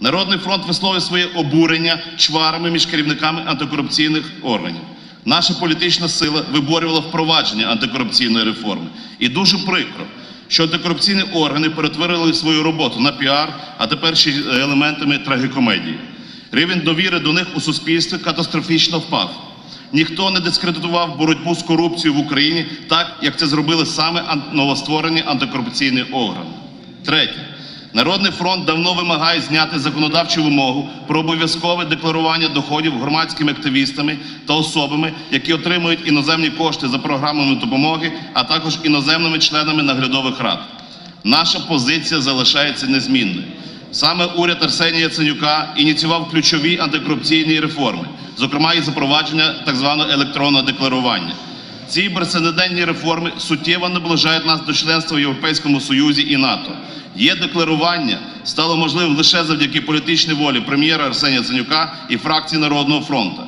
Народний фронт висловив своє обурення чварами між керівниками антикорупційних органів. Наша політична сила виборювала впровадження антикорупційної реформи. І дуже прикро, що антикорупційні органи перетворили свою роботу на піар, а тепер ще елементами трагікомедії. Рівень довіри до них у суспільстві катастрофічно впав. Ніхто не дискредитував боротьбу з корупцією в Україні так, як це зробили саме новостворені антикорупційні органи. Третє. Народний фронт давно вимагає зняти законодавчу вимогу про обов'язкове декларування доходів громадськими активістами та особами, які отримують іноземні кошти за програмами допомоги, а також іноземними членами наглядових рад. Наша позиція залишається незмінною. Саме уряд Арсенія Яценюка ініціював ключові антикорупційні реформи, зокрема і запровадження так званого електронного декларування. Ці безпрецедентні реформи суттєво наближають нас до членства в Європейському Союзі і НАТО. Є декларування стало можливим лише завдяки політичній волі прем'єра Арсенія Ценюка і фракції Народного фронту.